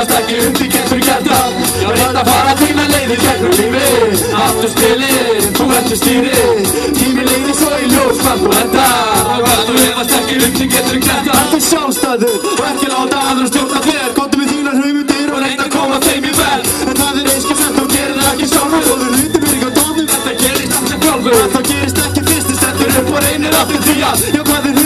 komast ekki undi getur gert að Ég var reynd að fara þína leiði gegnum lífi Aftur spilin, þú ertur stýri Tími leiði svo í ljós hvað þú endar. Og hvað þú hefast ekki undi getur gert að Þetta er sjálfstæðu og ekki láta aðra stjórna þér. Kontum við þínar hugmyndir og reynd að koma þeim í vel En það er einskjöf þetta og gerir það ekki sjálfur. Og við hlutum við ykkur dómið Þetta gerist alltaf sjálfur. Þetta gerist ekki fyrstist, þetta er upp og reynir aftur því að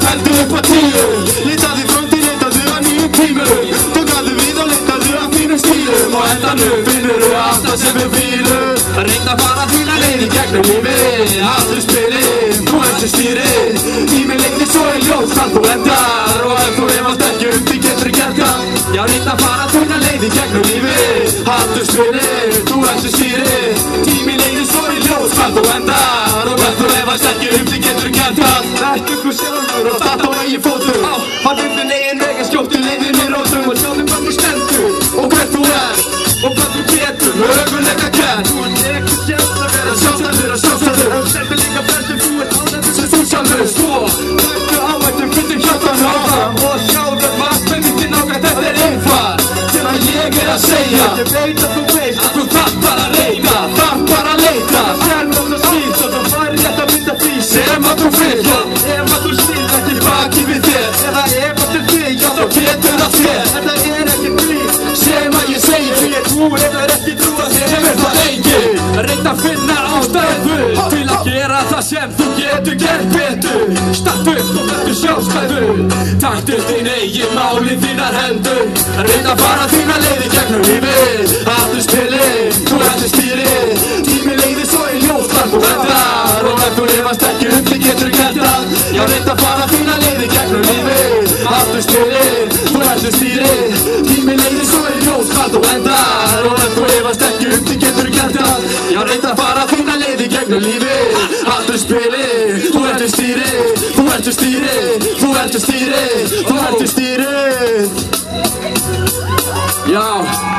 tæltu upp á tíu Litaði fram til leitaðu að nýjum tímum Þú gaðu við og leitaðu að þínu stílum Og endanum finnur þú alltaf sem við fílum Reynd að fara þína leið í gegnum lífið Allur spilið, þú ertu stýrið Tími leikni svo í ljós hvað þú endar Og ef þú efast ekki um því getur gert það Já, reynd að fara þína leið í gegnum lífið Allur spilið, ljós hvað þú endar Og ef þú efast ekki um því getur það Ekki þú sjálfur og start á eigin fótum. Hann upp þinn eigin veg að skjóttu leiðin í rótum Og sjáðu hvað þú stendur. Og hver þú er Og hvað þú getur með augunleika kær Þú er ekki sjálf að vera sjálfstæður og sjálfstæður Og stendur líka bestur þú er ánæður sem þú sjálfur. Svo Þættu ávættum fyrir hjartan áfram. Og sjáðu hvað spenningin ákvæmt þetta er einfar Sem að ég er að segja. Ég veit að þú veist að þú þarf Fyrir Ef að þú skýrt ekki baki við þér Eða ef að þú þig, já þá getur það þér Þetta er ekki því sem að ég segi Því ég trú er ekki trú að þér Sem er það engin Reynd að finna ástæðu Til að gera það sem þú getur gert betur Start upp og verður sjálfstæðu Taktu þín eigin máli þínar hendur. Reynd að fara þína leiði gegnum lífið leiði gegnum lífið Allur spilið, þú ertu stýrið Þú ertu stýrið, þú ertu stýrið Þú ertu stýrið Já